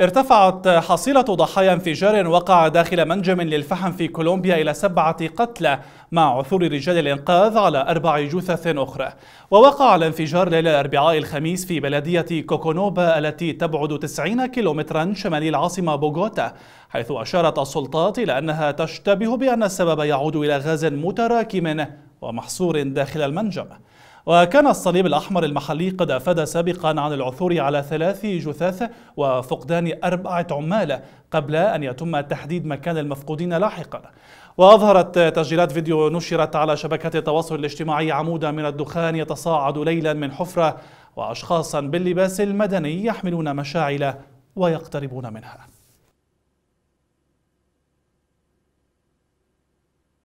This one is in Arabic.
ارتفعت حصيلة ضحايا انفجار وقع داخل منجم للفحم في كولومبيا إلى سبعة قتلى مع عثور رجال الإنقاذ على أربع جثث أخرى. ووقع الانفجار ليلة الأربعاء الخميس في بلدية كوكونوبا التي تبعد 90 كيلومترا شمالي العاصمة بوغوتا حيث أشارت السلطات إلى أنها تشتبه بأن السبب يعود إلى غاز متراكم ومحصور داخل المنجم. وكان الصليب الأحمر المحلي قد أفاد سابقا عن العثور على ثلاث جثث وفقدان أربعة عمال قبل أن يتم تحديد مكان المفقودين لاحقا. وأظهرت تسجيلات فيديو نشرت على شبكات التواصل الاجتماعي عمودا من الدخان يتصاعد ليلا من حفرة وأشخاصا باللباس المدني يحملون مشاعل ويقتربون منها.